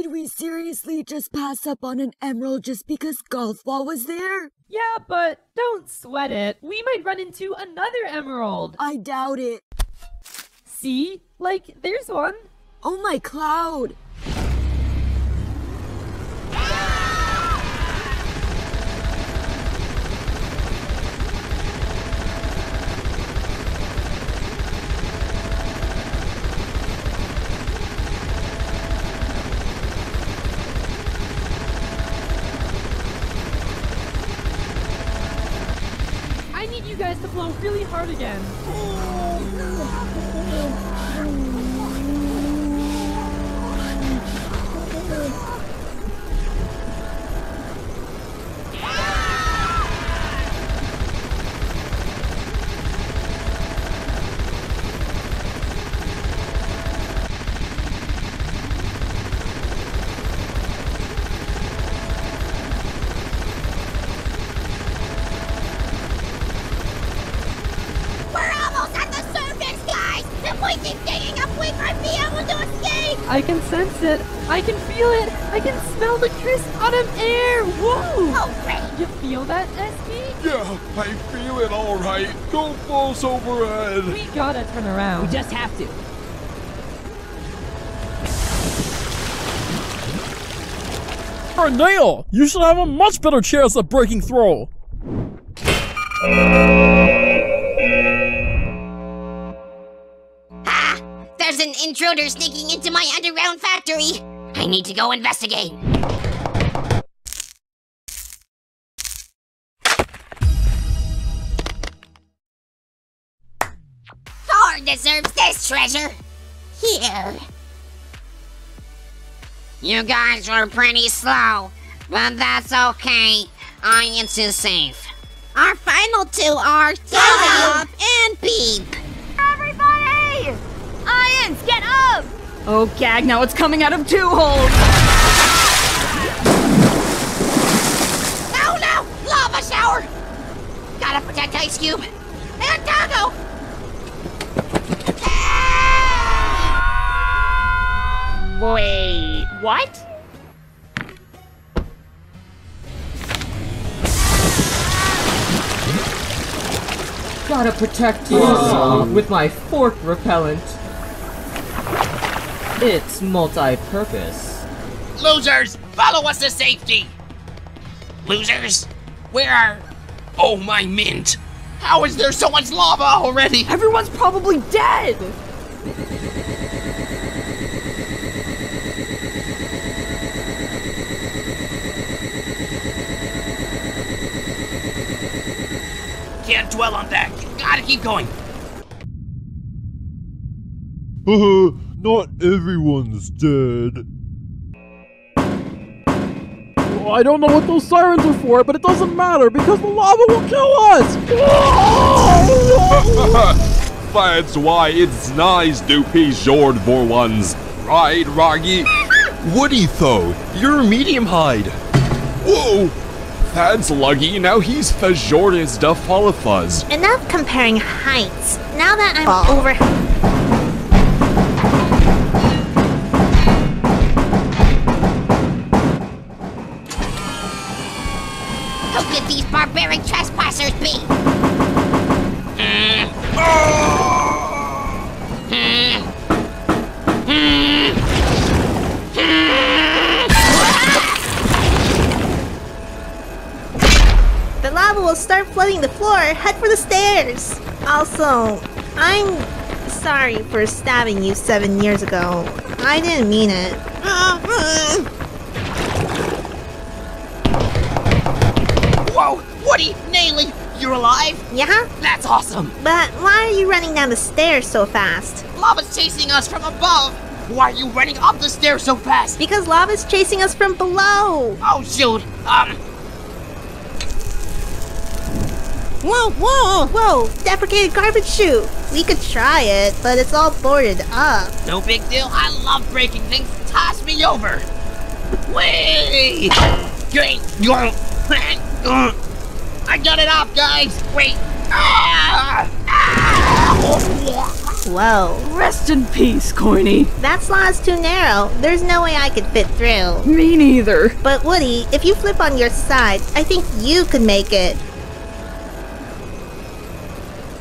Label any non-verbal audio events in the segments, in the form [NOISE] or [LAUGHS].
Did we seriously just pass up on an emerald just because Golfball was there? Yeah, but don't sweat it. We might run into another emerald. I doubt it. See? Like, there's one. Oh my cloud! You guys to blow really hard again. Oh, I can sense it. I can feel it. I can smell the crisp autumn air. Whoa! Oh, great! You feel that, SB? Yeah, I feel it all right. Don't falls overhead. We gotta turn around. We just have to. For Neil, you should have a much better chance of breaking through. There's an intruder sneaking into my underground factory! I need to go investigate. Thor deserves this treasure! Here. You guys were pretty slow, but that's okay. Ian's safe. Our final two are Up and Beep. Everybody! Ions, get up! Oh, gag, now it's coming out of two holes! No, no! Lava shower! Gotta protect Ice Cube! And Taco! Wait, what? Gotta protect you with my fork repellent. It's multi-purpose. Losers, follow us to safety. Losers, where are? Oh my mint! How is there so much lava already? Everyone's probably dead! Can't dwell on that. You gotta keep going. Not everyone's dead. Well, I don't know what those sirens are for, but it doesn't matter because the lava will kill us! [LAUGHS] That's why it's nice to be short for once. Right, Raggy? Woody, though, you're medium height. Whoa! That's lucky, now he's the shortest of all of us. Enough comparing heights. Now that I'm over. Who could these barbaric trespassers be? The lava will start flooding the floor. Head for the stairs. Also, I'm sorry for stabbing you seven years ago. I didn't mean it. Naily, you're alive? Yeah? That's awesome. But why are you running down the stairs so fast? Lava's chasing us from above. Why are you running up the stairs so fast? Because lava's chasing us from below. Oh shoot. Um, Whoa, whoa, whoa! Deprecated garbage chute. We could try it, but it's all boarded up. no big deal. I love breaking things. Toss me over. Wait. Great. I got it off, guys. Wait. Ah! Ah! Whoa. Rest in peace, Corny. That slot's too narrow. There's no way I could fit through. Me neither. But Woody, if you flip on your side, I think you could make it.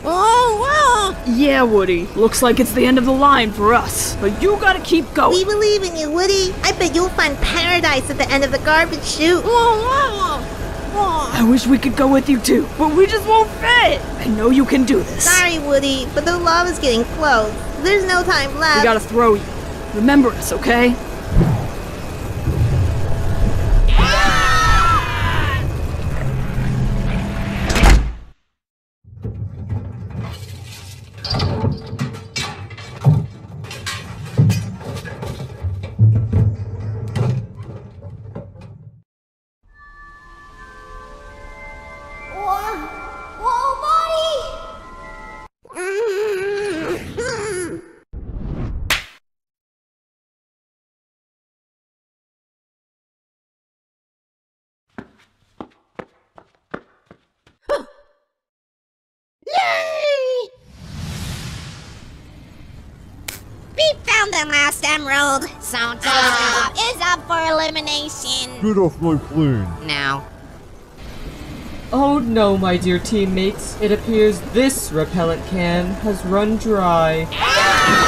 Oh, wow. Yeah, Woody. Looks like it's the end of the line for us. But you gotta keep going. We believe in you, Woody. I bet you'll find paradise at the end of the garbage chute. I wish we could go with you too, but we just won't fit. I know you can do this. Sorry, Woody, but the lava's getting close. There's no time left. We gotta throw you. Remember us, okay? The last emerald, so Toadstool ah. is up for elimination. Get off my plane. Now, Oh no, my dear teammates. It appears this repellent can has run dry. Ah!